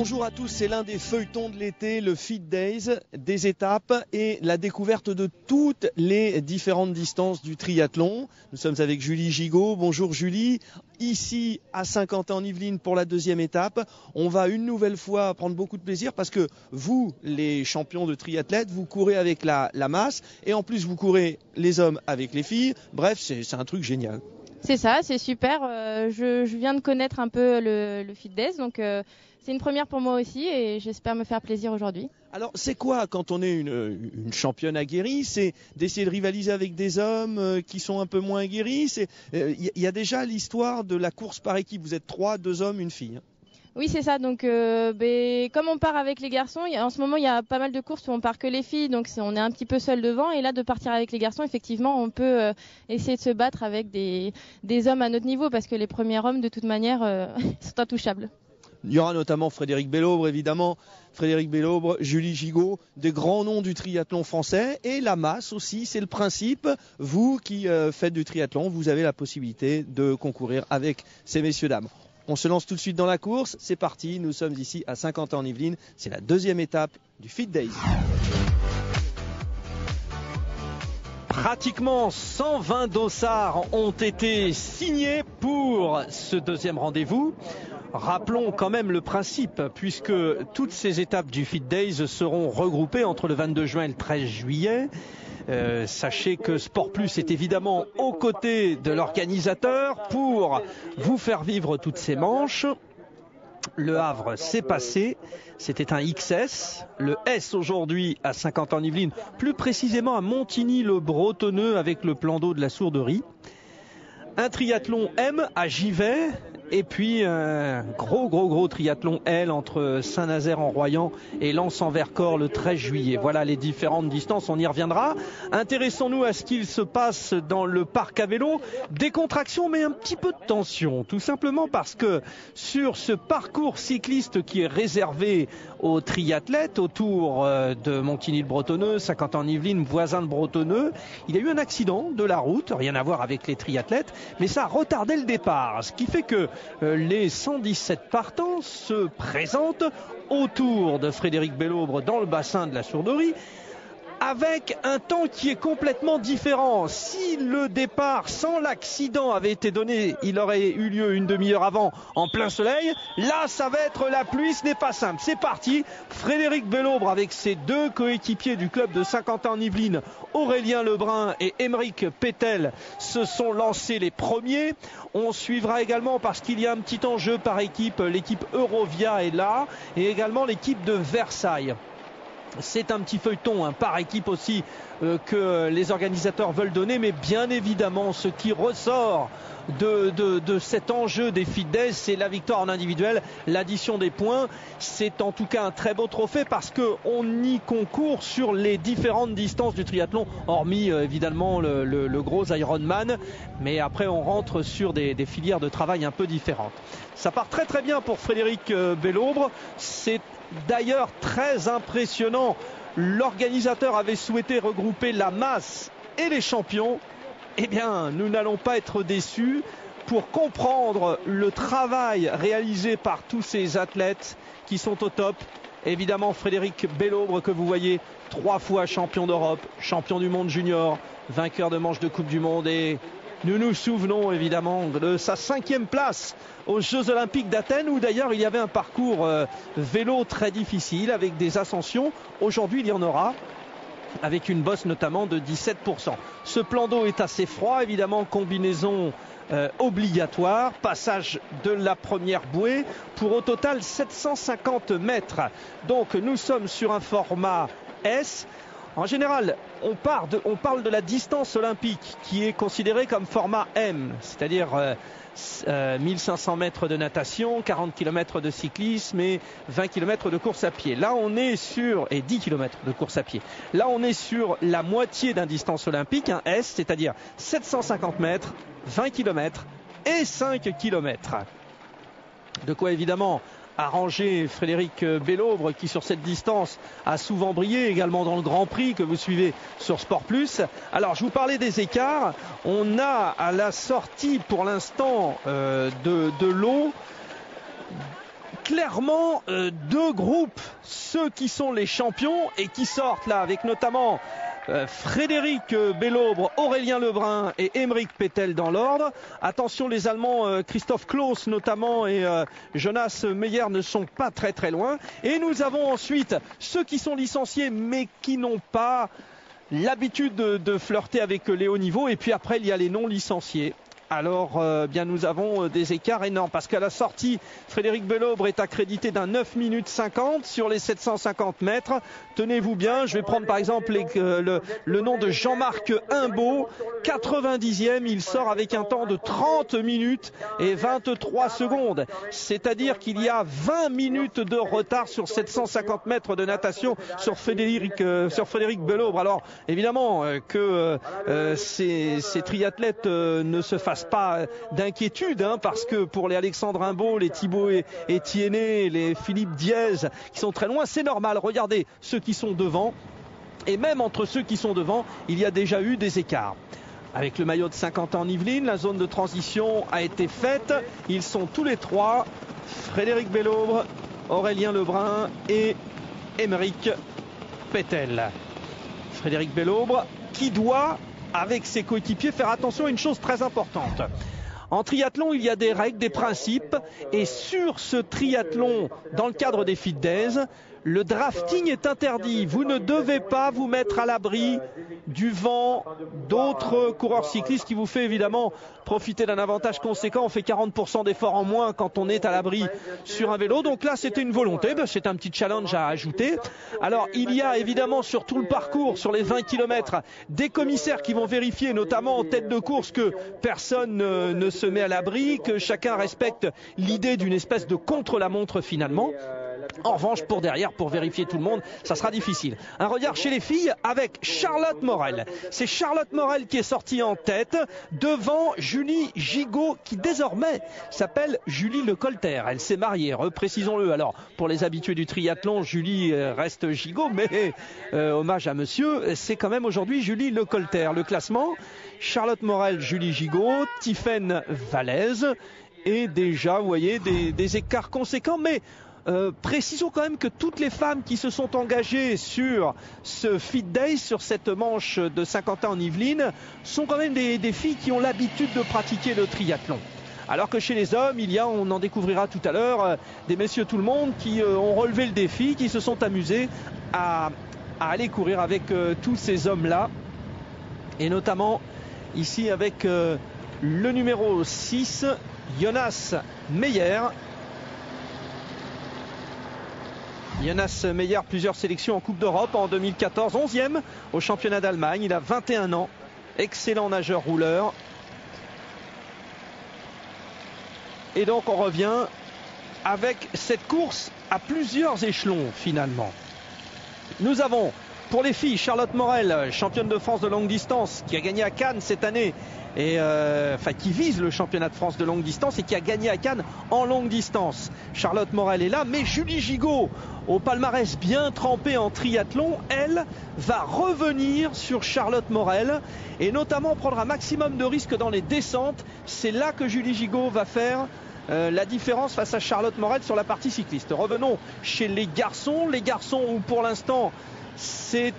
Bonjour à tous, c'est l'un des feuilletons de l'été, le Fit Days, des étapes et la découverte de toutes les différentes distances du triathlon. Nous sommes avec Julie Gigot. Bonjour Julie. Ici à Saint-Quentin-en-Yvelines pour la deuxième étape. On va une nouvelle fois prendre beaucoup de plaisir parce que vous, les champions de triathlètes, vous courez avec la, masse et en plus vous courez les hommes avec les filles. Bref, c'est un truc génial. C'est ça, c'est super. Euh, je, viens de connaître un peu le, le Fit Days, donc euh, c'est une première pour moi aussi et j'espère me faire plaisir aujourd'hui. Alors, c'est quoi quand on est une, une championne aguerrie C'est d'essayer de rivaliser avec des hommes euh, qui sont un peu moins aguerris? Il y, a déjà l'histoire de la course par équipe. Vous êtes trois, deux hommes, une fille. Hein. Oui, c'est ça. Donc, ben, comme on part avec les garçons, en ce moment, il y a pas mal de courses où on part que les filles, donc on est un petit peu seul devant. Et là, de partir avec les garçons, effectivement, on peut essayer de se battre avec des, des, hommes à notre niveau, parce que les premiers hommes, de toute manière, sont intouchables. Il y aura notamment Frédéric Bellobre, évidemment, Frédéric Bellobre, Julie Gigot, des grands noms du triathlon français et la masse aussi, c'est le principe. Vous qui euh, faites du triathlon, vous avez la possibilité de concourir avec ces messieurs-dames. On se lance tout de suite dans la course, c'est parti, nous sommes ici à Saint-Quentin-en-Yvelines, c'est la deuxième étape du Fit Days. Pratiquement 120 dossards ont été signés pour ce deuxième rendez-vous. Rappelons quand même le principe, puisque toutes ces étapes du Fit Days seront regroupées entre le 22 juin et le 13 juillet. Euh, sachez que Sport Plus est évidemment aux côtés de l'organisateur pour vous faire vivre toutes ces manches. Le Havre s'est passé, c'était un XS. Le S aujourd'hui à 50 ans Yvelines, plus précisément à Montigny-le-Bretonneux avec le plan d'eau de la Sourderie. Un triathlon M à Givet, et puis un gros gros gros triathlon L entre Saint-Nazaire-en-Royan et Lens-en-Vercors le 13 juillet. Voilà les différentes distances, on y reviendra. Intéressons-nous à ce qu'il se passe dans le parc à vélo. Décontraction mais un petit peu de tension, tout simplement parce que sur ce parcours cycliste qui est réservé aux triathlètes autour euh, de Montigny-le-Bretonneux, 50 ans Yvelines, voisin de Bretonneux, il y a eu un accident de la route, rien à voir avec les triathlètes, mais ça a retardé le départ, ce qui fait que euh, les 117 partants se présentent autour de Frédéric Bellobre dans le bassin de la Sourderie avec un temps qui est complètement différent. Si le départ sans l'accident avait été donné, il aurait eu lieu une demi-heure avant en plein soleil. Là, ça va être la pluie, ce n'est pas simple. C'est parti. Frédéric Bellobre avec ses deux coéquipiers du club de Saint-Quentin-en-Yvelines, Aurélien Lebrun et Émeric Pétel, se sont lancés les premiers. On suivra également parce qu'il y a un petit enjeu par équipe. L'équipe Eurovia est là et également l'équipe de Versailles. C'est un petit feuilleton hein, par équipe aussi que les organisateurs veulent donner, mais bien évidemment ce qui ressort de, cet enjeu des fidèles, c'est la victoire en individuel, l'addition des points. C'est en tout cas un très beau trophée parce qu'on y concourt sur les différentes distances du triathlon, hormis euh, évidemment le, gros Ironman, mais après on rentre sur des, des, filières de travail un peu différentes. Ça part très très bien pour Frédéric euh, Bellobre. C'est d'ailleurs très impressionnant. L'organisateur avait souhaité regrouper la masse et les champions. Eh bien, nous n'allons pas être déçus pour comprendre le travail réalisé par tous ces athlètes qui sont au top. Évidemment, Frédéric Bellobre, que vous voyez, trois fois champion d'Europe, champion du monde junior, vainqueur de manche de Coupe du Monde et nous nous souvenons évidemment de sa cinquième place aux Jeux Olympiques d'Athènes où d'ailleurs il y avait un parcours euh, vélo très difficile avec des ascensions. Aujourd'hui il y en aura avec une bosse notamment de 17%. Ce plan d'eau est assez froid, évidemment, combinaison euh, obligatoire, passage de la première bouée pour au total 750 mètres. Donc nous sommes sur un format S. En général, on, parle de la distance olympique qui est considérée comme format M, c'est-à-dire 1500 euh, euh, mètres de natation, 40 km de cyclisme et 20 km de course à pied. Là, on est sur, et 10 km de course à pied. Là, on est sur la moitié d'un distance olympique, un S, c'est-à-dire 750 mètres, 20 km et 5 km. De quoi évidemment arrangé Frédéric Bellobre qui sur cette distance a souvent brillé également dans le Grand Prix que vous suivez sur Sport Plus. Alors je vous parlais des écarts. On a à la sortie pour l'instant euh, de l'eau clairement euh, deux groupes, ceux qui sont les champions et qui sortent là avec notamment euh, Frédéric Bellobre, Aurélien Lebrun et Émeric Pétel dans l'ordre. Attention, les Allemands, euh, Christophe Klaus notamment et Jonas Meyer ne sont pas très très loin. Et nous avons ensuite ceux qui sont licenciés mais qui n'ont pas l'habitude de, de, flirter avec les hauts niveaux. Et puis après, il y a les non licenciés alors euh, bien nous avons euh, des écarts énormes parce qu'à la sortie, Frédéric Bellobre est accrédité d'un 9 minutes 50 sur les 750 mètres. Tenez-vous bien, je vais prendre par exemple euh, le, nom de Jean-Marc Imbeau, 90e, il sort avec un temps de 30 minutes et 23 secondes. C'est-à-dire qu'il y a 20 minutes de retard sur 750 mètres de natation sur Frédéric, sur Frédéric Bellobre. Alors évidemment que ces, ces triathlètes ne se fassent pas d'inquiétude, hein, parce que pour les Alexandre Imbeau, les Thibaut Etienne, les Philippe Diez, qui sont très loin, c'est normal. Regardez ceux qui sont devant. Et même entre ceux qui sont devant, il y a déjà eu des écarts. Avec le maillot de 50 ans Yvelines, la zone de transition a été faite. Ils sont tous les trois, Frédéric Bellobre, Aurélien Lebrun et Émeric Pétel. Frédéric Bellobre qui doit avec ses coéquipiers, faire attention à une chose très importante. En triathlon, il y a des règles, des principes, et sur ce triathlon, dans le cadre des Fit le drafting est interdit. Vous ne devez pas vous mettre à l'abri du vent d'autres coureurs cyclistes qui vous fait évidemment profiter d'un avantage conséquent. On fait 40% d'efforts en moins quand on est à l'abri sur un vélo. Donc là, c'était une volonté. Ben, c'est un petit challenge à ajouter. Alors, il y a évidemment sur tout le parcours, sur les 20 km, des commissaires qui vont vérifier, notamment en tête de course, que personne ne se met à l'abri, que chacun respecte l'idée d'une espèce de contre-la-montre finalement. En revanche, pour derrière, pour vérifier tout le monde, ça sera difficile. Un regard chez les filles avec Charlotte Morel. C'est Charlotte Morel qui est sortie en tête devant Julie Gigot qui désormais s'appelle Julie Le Colter. Elle s'est mariée, reprécisons-le. Alors, pour les habitués du triathlon, Julie euh, reste Gigot, mais euh, hommage à monsieur, c'est quand même aujourd'hui Julie Le Colter. Le classement, Charlotte Morel, Julie Gigot, Tiffaine Valaise et déjà, vous voyez, des, des écarts conséquents, mais euh, précisons quand même que toutes les femmes qui se sont engagées sur ce Fit Day, sur cette manche de Saint-Quentin en Yvelines, sont quand même des, filles qui ont l'habitude de pratiquer le triathlon. Alors que chez les hommes, il y a, on en découvrira tout à l'heure, euh, des messieurs tout le monde qui euh, ont relevé le défi, qui se sont amusés à, aller courir avec tous ces hommes-là. Et notamment ici avec le numéro 6, Jonas Meyer, Jonas Meyer, plusieurs sélections en Coupe d'Europe en 2014, 11e au championnat d'Allemagne. Il a 21 ans, excellent nageur rouleur. Et donc on revient avec cette course à plusieurs échelons finalement. Nous avons pour les filles Charlotte Morel, championne de France de longue distance, qui a gagné à Cannes cette année et euh, enfin qui vise le championnat de France de longue distance et qui a gagné à Cannes en longue distance. Charlotte Morel est là, mais Julie Gigot, au palmarès bien trempé en triathlon, elle va revenir sur Charlotte Morel et notamment prendre un maximum de risques dans les descentes. C'est là que Julie Gigot va faire euh, la différence face à Charlotte Morel sur la partie cycliste. Revenons chez les garçons. Les garçons où pour l'instant c'est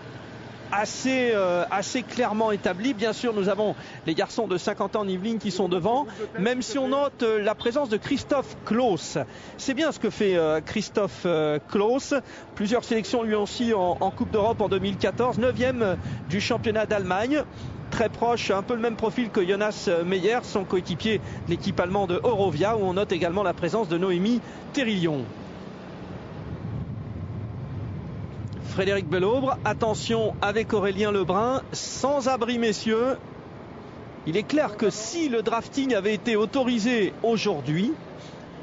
assez, euh, assez clairement établi. Bien sûr, nous avons les garçons de 50 ans Yvelines qui sont devant, même si on note euh, la présence de Christophe Klaus. C'est bien ce que fait euh, Christophe Klaus. Plusieurs sélections lui aussi en, en Coupe d'Europe en 2014, 9e du championnat d'Allemagne très proche, un peu le même profil que Jonas Meyer, son coéquipier de l'équipe allemande de Eurovia, où on note également la présence de Noémie Terillon. Frédéric Bellobre. Attention avec Aurélien Lebrun. Sans abri, messieurs. Il est clair que si le drafting avait été autorisé aujourd'hui,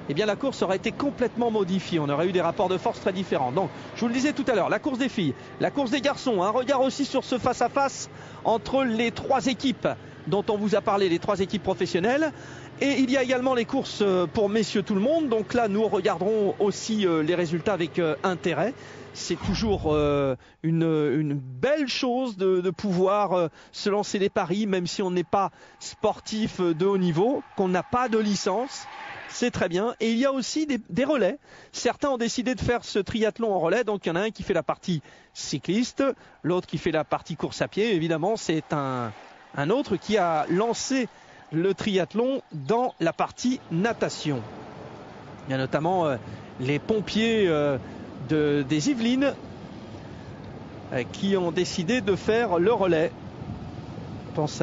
eh la course aurait été complètement modifiée. On aurait eu des rapports de force très différents. Donc, je vous le disais tout à l'heure, la course des filles, la course des garçons, un regard aussi sur ce face-à-face entre les trois équipes dont on vous a parlé, les trois équipes professionnelles. Et il y a également les courses euh, pour messieurs tout le monde. Donc là, nous regarderons aussi euh, les résultats avec euh, intérêt c'est toujours une, belle chose de, pouvoir se lancer des paris, même si on n'est pas sportif de haut niveau, qu'on n'a pas de licence. c'est très bien. Et il y a aussi des, relais. Certains ont décidé de faire ce triathlon en relais, donc il y en a un qui fait la partie cycliste, l'autre qui fait la partie course à pied. Évidemment, c'est un, un autre qui a lancé le triathlon dans la partie natation. Il y a notamment euh, les pompiers euh, de, des Yvelines euh, qui ont décidé de faire le relais. On pense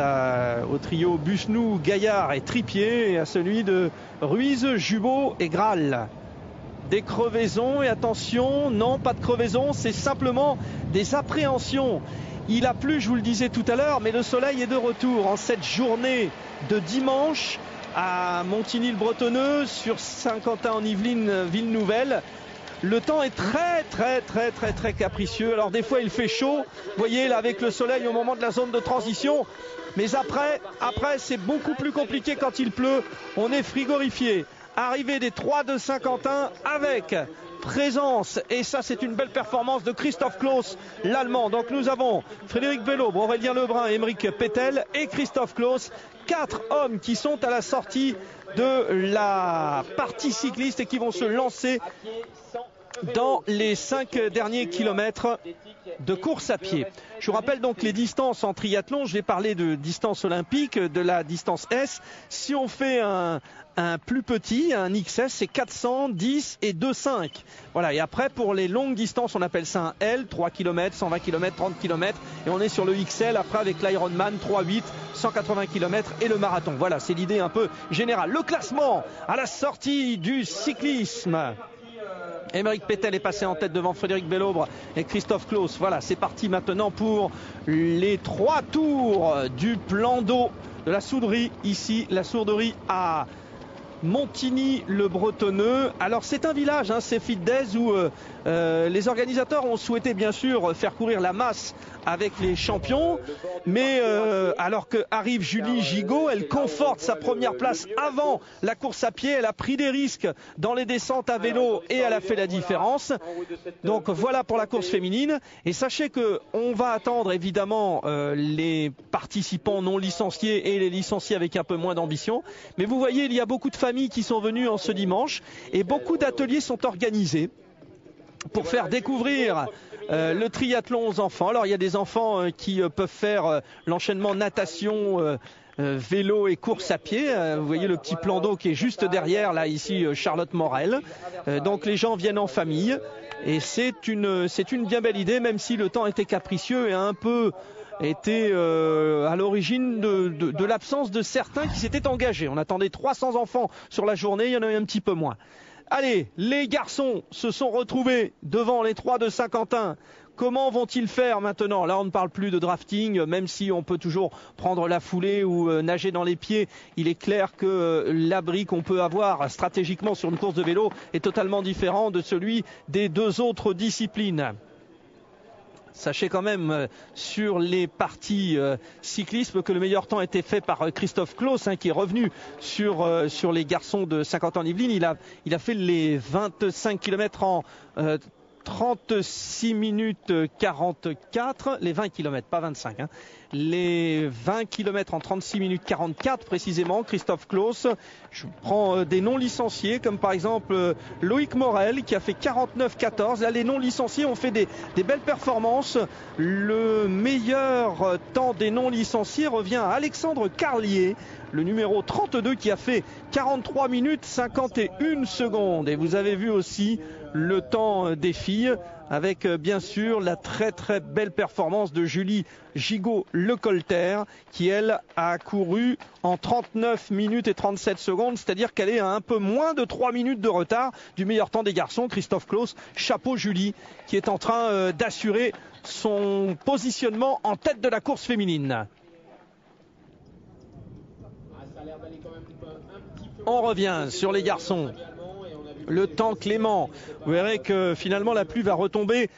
au trio Busnou, Gaillard et Tripier et à celui de Ruiz, Jubot et Graal. Des crevaisons et attention, non pas de crevaisons, c'est simplement des appréhensions. Il a plu, je vous le disais tout à l'heure, mais le soleil est de retour en cette journée de dimanche à Montigny-le-Bretonneux sur Saint-Quentin en Yvelines, ville nouvelle. Le temps est très très très très très capricieux. Alors des fois il fait chaud, vous voyez là avec le soleil au moment de la zone de transition. Mais après, après c'est beaucoup plus compliqué quand il pleut. On est frigorifié. Arrivée des 3 de Saint-Quentin avec présence, et ça c'est une belle performance de Christophe Klaus, l'Allemand. Donc nous avons Frédéric Bello, Aurélien Lebrun, Émeric Petel et Christophe Klaus, quatre hommes qui sont à la sortie de la partie cycliste et qui vont se lancer dans les cinq derniers kilomètres de course à pied. Je vous rappelle donc les distances en triathlon. Je vais parler de distance olympique, de la distance S. Si on fait un, plus petit, un XS, c'est 410 et 2,5. Voilà. Et après, pour les longues distances, on appelle ça un L, 3 km, 120 km, 30 km. Et on est sur le XL après avec l'Ironman 3,8, 180 km et le marathon. Voilà, c'est l'idée un peu générale. Le classement à la sortie du cyclisme. Émeric Pétel est passé en tête devant Frédéric Bellobre et Christophe Klaus. Voilà, c'est parti maintenant pour les trois tours du plan d'eau de la souderie. Ici, la sourderie à Montigny-le-Bretonneux. Alors c'est un village, hein, c'est où euh, euh, les organisateurs ont souhaité bien sûr faire courir la masse avec les champions, mais euh, alors que arrive Julie Gigot, elle conforte sa première place avant la course à pied. Elle a pris des risques dans les descentes à vélo et elle a fait la différence. Donc voilà pour la course féminine. Et sachez que on va attendre évidemment les participants non licenciés et les licenciés avec un peu moins d'ambition. Mais vous voyez, il y a beaucoup de familles qui sont venues en ce dimanche et beaucoup d'ateliers sont organisés pour faire découvrir euh, le triathlon aux enfants. Alors il y a des enfants euh, qui euh, peuvent faire l'enchaînement natation. vélo et course à pied. vous voyez le petit plan d'eau qui est juste derrière, là ici Charlotte Morel. donc les gens viennent en famille et c'est une c'est une bien belle idée, même si le temps était capricieux et un peu était à l'origine de, de, de l'absence de certains qui s'étaient engagés. On attendait 300 enfants sur la journée, il y en a eu un petit peu moins. Allez, les garçons se sont retrouvés devant les trois de Saint-Quentin. Comment vont-ils faire maintenant? Là, on ne parle plus de drafting, même si on peut toujours prendre la foulée ou euh, nager dans les pieds. Il est clair que euh, l'abri qu'on peut avoir stratégiquement sur une course de vélo est totalement différent de celui des deux autres disciplines. Sachez quand même euh, sur les parties euh, cyclisme que le meilleur temps a été fait par euh, Christophe Klaus, hein, qui est revenu sur, sur les garçons de 50 ans Yvelines. Il a, il a fait les 25 km en 36 minutes 44, les 20 km, pas 25. Hein. Les 20 km en 36 minutes 44 précisément, Christophe Klaus. Je prends euh, des non licenciés comme par exemple euh, Loïc Morel qui a fait 49-14. Là, les non licenciés ont fait des, des, belles performances. Le meilleur temps des non licenciés revient à Alexandre Carlier, le numéro 32 qui a fait 43 minutes 51 secondes. Et vous avez vu aussi le temps des filles avec euh, bien sûr la très très belle performance de Julie Gigot-Lecolter qui elle a couru en 39 minutes et 37 secondes, c'est-à-dire qu'elle est à un peu moins de 3 minutes de retard du meilleur temps des garçons, Christophe Klaus, chapeau Julie, qui est en train euh, d'assurer son positionnement en tête de la course féminine. On revient sur les garçons le temps clément. Vous verrez que finalement la pluie va retomber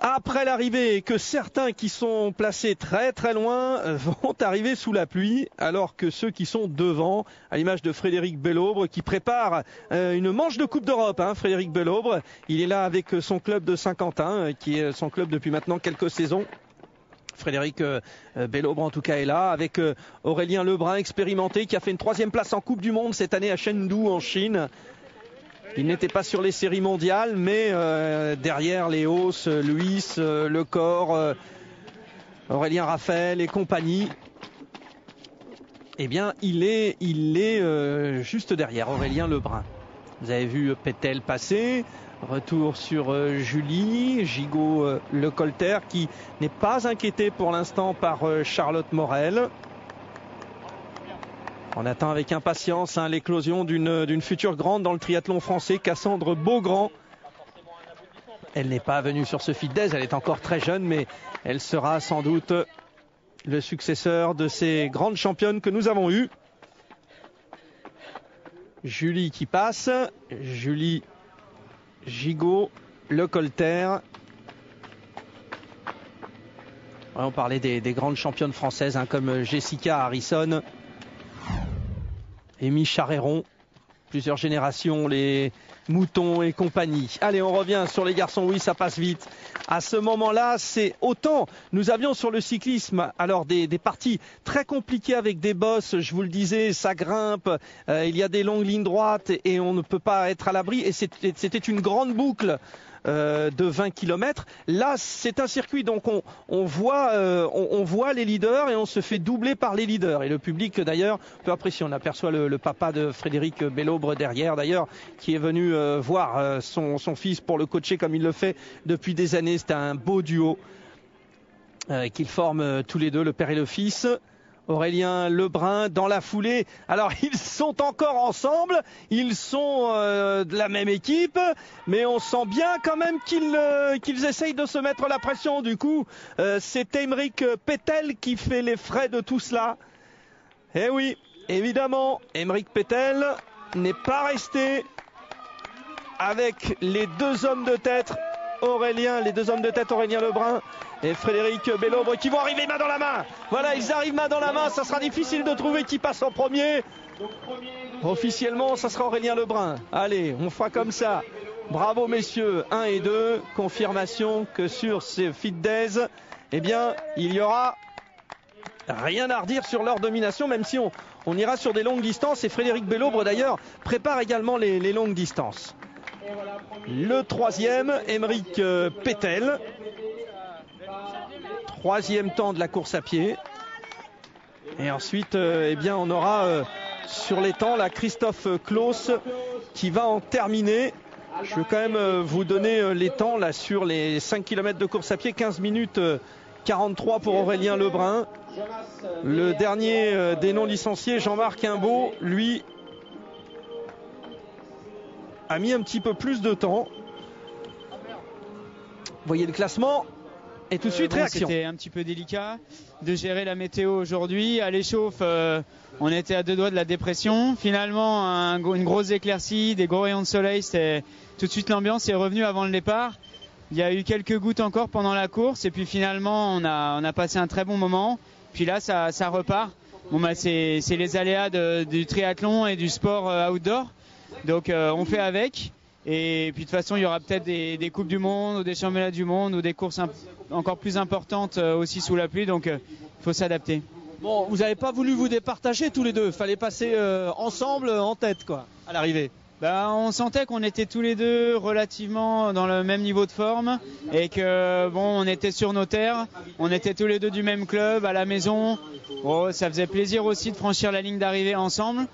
après l'arrivée et que certains qui sont placés très très loin vont arriver sous la pluie alors que ceux qui sont devant, à l'image de Frédéric Bellobre qui prépare euh, une manche de Coupe d'Europe, hein, Frédéric Bellobre, il est là avec son club de Saint-Quentin euh, qui est son club depuis maintenant quelques saisons. Frédéric Bellobre en tout cas est là, avec Aurélien Lebrun expérimenté qui a fait une troisième place en Coupe du Monde cette année à Chengdu en Chine. Il n'était pas sur les séries mondiales, mais derrière les hausses, Luis, Lecor, Aurélien Raphaël et compagnie, eh bien, il est, il est euh, juste derrière Aurélien Lebrun. Vous avez vu Pétel passer. Retour sur euh, Julie, Gigot euh, Le Colter qui n'est pas inquiété pour l'instant par Charlotte Morel. On attend avec impatience hein, l'éclosion d'une future grande dans le triathlon français, Cassandre Beaugrand. Elle n'est pas venue sur ce feed elle est encore très jeune, mais elle sera sans doute le successeur de ces grandes championnes que nous avons eues. Julie qui passe, Julie Gigot, Le Colter. on parlait des, grandes championnes françaises hein, comme Jessica Harrison, Amy Charéron, plusieurs générations, les moutons et compagnie. Allez, on revient sur les garçons. Oui, ça passe vite. À ce moment-là, c'est autant. Nous avions sur le cyclisme alors des, parties très compliquées avec des bosses. Je vous le disais, ça grimpe. Euh, il y a des longues lignes droites et on ne peut pas être à l'abri. Et c'était une grande boucle euh, de 20 km. Là, c'est un circuit, donc on, voit, euh, on, voit les leaders et on se fait doubler par les leaders. Et le public, d'ailleurs, peut apprécier. On aperçoit le, papa de Frédéric Bellobre derrière, d'ailleurs, qui est venu euh, voir son, son, fils pour le coacher comme il le fait depuis des années. C'est un beau duo qu'ils forment tous les deux, le père et le fils. Aurélien Lebrun dans la foulée. Alors ils sont encore ensemble, ils sont euh, de la même équipe, mais on sent bien quand même qu'ils euh, essayent de se mettre la pression. Du coup, euh, c'est Emeric Petel qui fait les frais de tout cela. Eh oui, évidemment, Emeric Petel n'est pas resté avec les deux hommes de tête, Aurélien, les deux hommes de tête, Aurélien Lebrun et Frédéric Bellobre qui vont arriver main dans la main. Voilà, ils arrivent main dans la main. Ça sera difficile de trouver qui passe en premier. Officiellement, ça sera Aurélien Lebrun. Allez, on fera comme ça. Bravo messieurs, 1 et 2. Confirmation que sur ces Days, eh bien, il y aura rien à redire sur leur domination, même si on, ira sur des longues distances. Et Frédéric Bellobre d'ailleurs prépare également les longues distances. Le troisième, Émeric euh, Pétel, Troisième temps de la course à pied. Et ensuite, euh, eh bien, on aura euh, sur les temps la Christophe Klaus qui va en terminer. Je vais quand même vous donner les temps là sur les 5 km de course à pied. 15 minutes 43 pour Aurélien Lebrun. Le dernier des non licenciés, Jean-Marc Imbeau, lui, a mis un petit peu plus de temps. Vous voyez le classement et tout de suite, euh, réaction. C'était un petit peu délicat de gérer la météo aujourd'hui. À l'échauffe, euh, on était à deux doigts de la dépression. Finalement, une grosse éclaircie, des gros rayons de soleil, c'était tout de suite l'ambiance est revenue avant le départ. Il y a eu quelques gouttes encore pendant la course et puis finalement, on a, on a passé un très bon moment. Puis là, ça, ça repart. Bon, bah, c'est les aléas du triathlon et du sport euh, outdoor. Donc, on fait avec. Et puis de toute façon, il y aura peut-être des, Coupes du Monde ou des Championnats du Monde ou des courses encore plus importantes euh, aussi sous la pluie. Donc il euh, faut s'adapter. Bon, vous n'avez pas voulu vous départager tous les deux. Fallait passer euh, ensemble en tête, quoi, à l'arrivée. Ben, on sentait qu'on était tous les deux relativement dans le même niveau de forme et que bon, on était sur nos terres, on était tous les deux du même club à la maison. Bon, ça faisait plaisir aussi de franchir la ligne d'arrivée ensemble.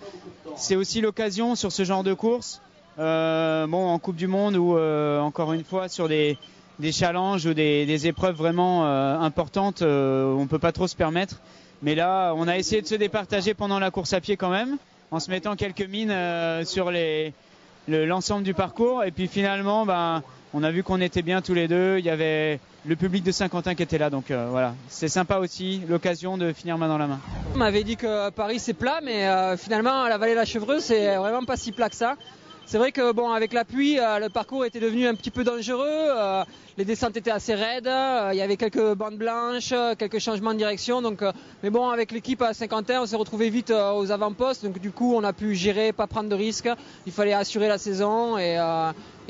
C'est aussi l'occasion sur ce genre de course euh, bon, en Coupe du Monde ou euh, encore une fois sur des, des challenges ou des, des épreuves vraiment euh, importantes, on ne peut pas trop se permettre. Mais là, on a essayé de se départager pendant la course à pied quand même, en se mettant quelques mines sur les, l'ensemble du parcours. Et puis finalement, ben, on a vu qu'on était bien tous les deux. Il y avait le public de Saint-Quentin qui était là. Donc voilà, c'est sympa aussi, l'occasion de finir main dans la main. On m'avait dit que Paris c'est plat, mais finalement la vallée de la Chevreuse c'est vraiment pas si plat que ça. C'est vrai que bon, avec la pluie, euh, le parcours était devenu un petit peu dangereux. Euh, les descentes étaient assez raides. Euh, il y avait quelques bandes blanches, quelques changements de direction. Donc, mais bon, avec l'équipe à 51, on s'est retrouvé vite aux avant-postes. Donc du coup, on a pu gérer, pas prendre de risques. Il fallait assurer la saison et,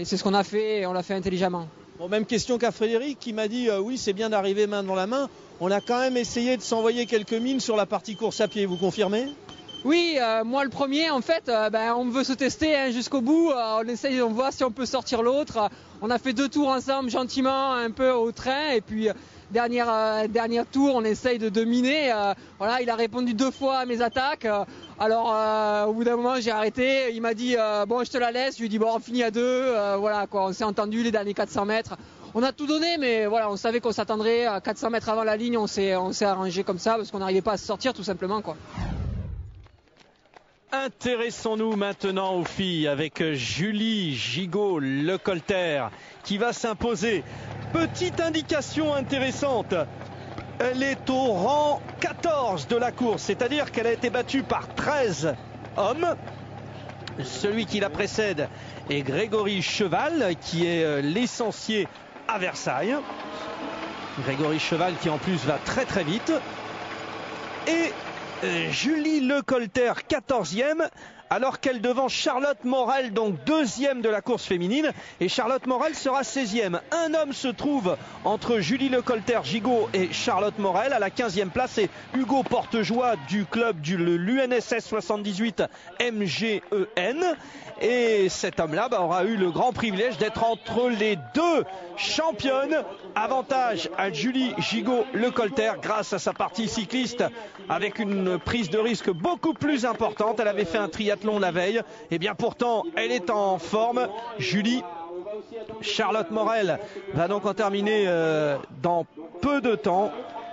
c'est ce qu'on a fait et on l'a fait intelligemment. Bon, même question qu'à Frédéric qui m'a dit oui c'est bien d'arriver main dans la main. On a quand même essayé de s'envoyer quelques mines sur la partie course à pied, vous confirmez? Oui, moi le premier, en fait, ben, on veut se tester hein, jusqu'au bout. on essaye, on voit si on peut sortir l'autre. On a fait deux tours ensemble gentiment, un peu au train, et puis dernière, euh, tour, on essaye de dominer. Euh, voilà, il a répondu deux fois à mes attaques. Euh, alors, au bout d'un moment, j'ai arrêté. Il m'a dit bon, je te la laisse. Je lui ai dit bon, on finit à deux. voilà, quoi. On s'est entendu les derniers 400 mètres. On a tout donné, mais voilà, on savait qu'on s'attendrait à 400 mètres avant la ligne. On s'est, on s'est arrangé comme ça parce qu'on n'arrivait pas à se sortir, tout simplement, quoi. Intéressons-nous maintenant aux filles avec Julie Gigot Lecolter qui va s'imposer. Petite indication intéressante. Elle est au rang 14 de la course, c'est-à-dire qu'elle a été battue par 13 hommes. Celui qui la précède est Grégory Cheval, qui est euh, l'essentiel à Versailles. Grégory Cheval qui en plus va très très vite. Et euh, Julie Lecolter, 14e, alors qu'elle devant Charlotte Morel, donc deuxième de la course féminine, et Charlotte Morel sera 16e. Un homme se trouve entre Julie Lecolter Gigot et Charlotte Morel à la 15e place, et Hugo Portejoie du club du l'UNSS 78 MGEN. Et cet homme-là bah, aura eu le grand privilège d'être entre les deux championnes. Avantage à Julie Gigot-Lecolter grâce à sa partie cycliste avec une prise de risque beaucoup plus importante. Elle avait fait un triathlon la veille. Et bien pourtant, elle est en forme. Julie Charlotte Morel va donc en terminer euh, dans peu de temps.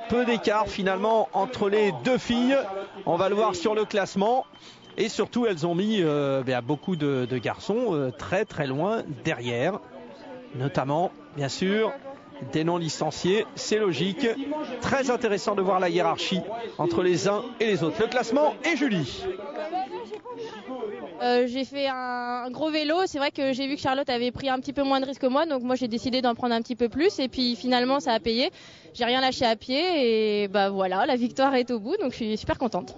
Peu d'écart finalement entre les deux filles. On va le voir sur le classement. Et surtout, elles ont mis euh, beaucoup de, garçons euh, très très loin derrière, notamment, bien sûr, des non licenciés. C'est logique. Très intéressant de voir la hiérarchie entre les uns et les autres. Le classement et Julie. Euh, j'ai fait un, gros vélo. C'est vrai que j'ai vu que Charlotte avait pris un petit peu moins de risques que moi, donc moi j'ai décidé d'en prendre un petit peu plus. Et puis finalement, ça a payé. J'ai rien lâché à pied et bah voilà, la victoire est au bout, donc je suis super contente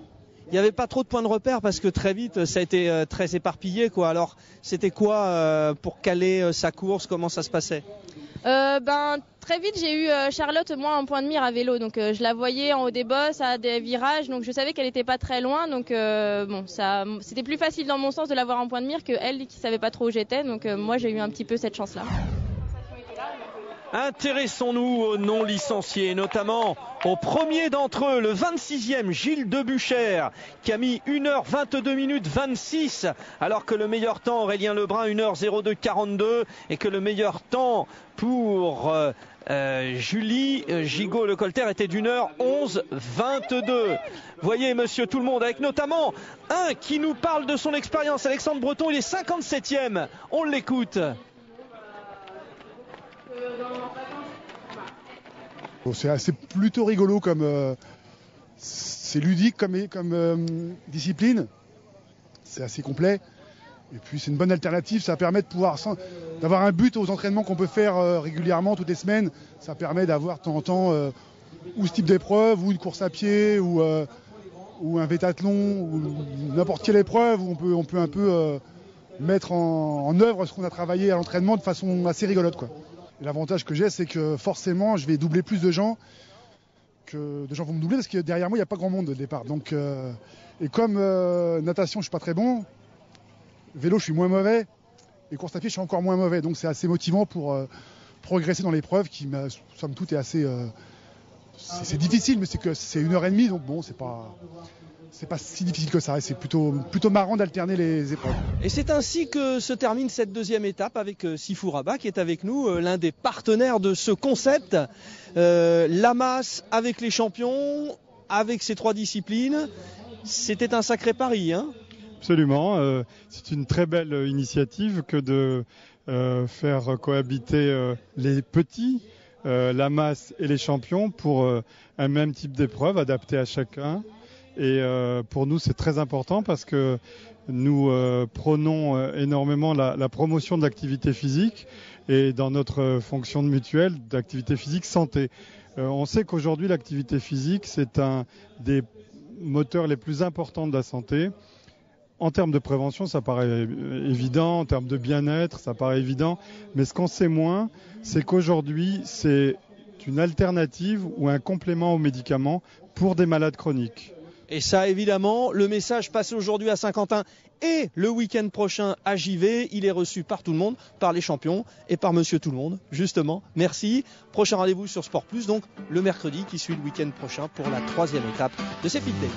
il n'y avait pas trop de points de repère parce que très vite ça a été euh, très éparpillé quoi. Alors c'était quoi euh, pour caler sa course? Comment ça se passait? Ben très vite j'ai eu Charlotte moi en point de mire à vélo. Donc je la voyais en haut des bosses à des virages. Donc je savais qu'elle n'était pas très loin. Donc bon ça c'était plus facile dans mon sens de la voir en point de mire que elle qui savait pas trop où j'étais. Donc moi j'ai eu un petit peu cette chance là. Intéressons-nous aux non licenciés, notamment au premier d'entre eux, le 26e, Gilles Debuchère, qui a mis 1h22 minutes 26, alors que le meilleur temps, Aurélien Lebrun, 1h02 42, et que le meilleur temps pour euh, euh, Julie euh, Gigot Le Colter était d'une heure 11 22. Voyez monsieur tout le monde avec notamment un qui nous parle de son expérience Alexandre Breton, il est 57e. On l'écoute. C'est assez plutôt rigolo comme euh, c'est ludique comme, euh, discipline. C'est assez complet. Et puis c'est une bonne alternative. Ça permet de pouvoir d'avoir un but aux entraînements qu'on peut faire euh, régulièrement toutes les semaines. Ça permet d'avoir de temps en temps ou ce type d'épreuve, ou une course à pied, ou, ou un vétathlon, ou n'importe quelle épreuve où on peut, on peut un peu mettre en, en, œuvre ce qu'on a travaillé à l'entraînement de façon assez rigolote. Quoi. L'avantage que j'ai, c'est que forcément, je vais doubler plus de gens que de gens vont me doubler parce que derrière moi, il n'y a pas grand monde au départ. Donc, euh, et comme euh, natation, je suis pas très bon, vélo, je suis moins mauvais, et course à pied, je suis encore moins mauvais. Donc, c'est assez motivant pour euh, progresser dans l'épreuve qui, somme toute, est assez. c'est difficile, mais c'est que c'est une heure et demie, donc bon, c'est pas c'est pas si difficile que ça. C'est plutôt, plutôt marrant d'alterner les épreuves. Et c'est ainsi que se termine cette deuxième étape avec euh, Sifou Rabat qui est avec nous, euh, l'un des partenaires de ce concept. Euh, la masse avec les champions, avec ces trois disciplines. C'était un sacré pari. Hein? Absolument. c'est une très belle initiative que de faire cohabiter les petits. la masse et les champions pour un même type d'épreuve adapté à chacun. Et euh, pour nous, c'est très important parce que nous euh, prenons euh, énormément la, la promotion de l'activité physique et dans notre fonction de mutuelle d'activité physique santé. on sait qu'aujourd'hui, l'activité physique, c'est un des moteurs les plus importants de la santé. en termes de prévention, ça paraît évident, en termes de bien-être, ça paraît évident, mais ce qu'on sait moins, c'est qu'aujourd'hui, c'est une alternative ou un complément aux médicaments pour des malades chroniques. Et ça, évidemment, le message passé aujourd'hui à Saint-Quentin et le week-end prochain à JV, il est reçu par tout le monde, par les champions et par Monsieur Tout le Monde, justement. Merci. Prochain rendez-vous sur Sport Plus, donc le mercredi qui suit le week-end prochain pour la troisième étape de ces Fit Days.